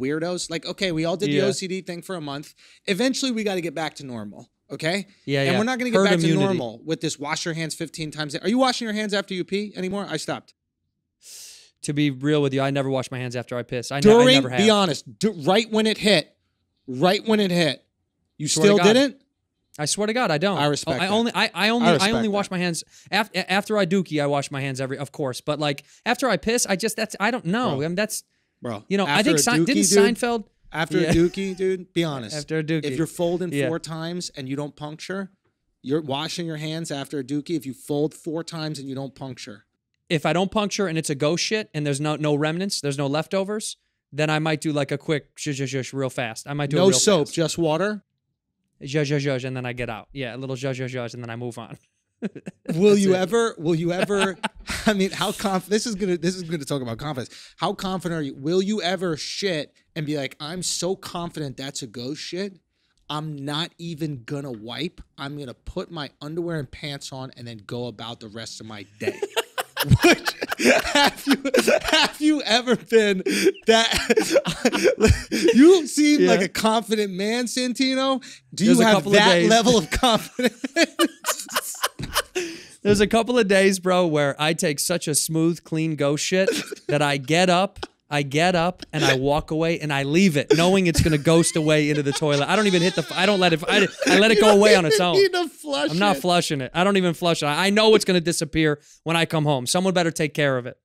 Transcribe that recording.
weirdos. Like, okay, we all did Yeah. the OCD thing for a month. Eventually, we got to get back to normal. Okay. Yeah, And yeah. we're not going to get Herd back immunity. to normal with this wash your hands 15 times. Are you washing your hands after you pee anymore? I stopped. To be real with you, I never wash my hands after I piss. I, ne- I During, never have. be honest, right when it hit, right when it hit, you Swear still didn't? I swear to God, I don't. I respect I that. only, I, I only, I I, only wash that. my hands after after I dookie. I wash my hands every, of course. But like after I piss, I just that's I don't know. I mean, that's Bro. you know. I think a Sein, didn't dude, Seinfeld After Yeah. a dookie, dude, be honest. after a dookie? if you're folding Yeah. four times and you don't puncture, you're washing your hands after a dookie. If you fold four times and you don't puncture, if I don't puncture and it's a ghost shit and there's no no remnants, there's no leftovers, then I might do like a quick shush shush shush real fast. I might do no real soap, fast. just water. zhuzh zhuzh zhuzh, and then I get out. Yeah, a little zhuzh zhuzh zhuzh, and then I move on. Will you it. ever? Will you ever? I mean, how conf? This is gonna. This is gonna talk about confidence. How confident are you? Will you ever shit and be like, I'm so confident that's a ghost shit. I'm not even gonna wipe. I'm gonna put my underwear and pants on and then go about the rest of my day. Have you have you ever been that you seem like a confident man, Santino? Do There's you have that level of confidence? There's a couple of days, bro, where I take such a smooth, clean ghost shit that I get up, I get up, and I walk away, and I leave it, knowing it's gonna ghost away into the toilet. I don't even hit the. I don't let it. I, I let it go away on its own. Need to flush I'm not flushing it. I don't even flush it. I I know it's gonna disappear when I come home. Someone better take care of it.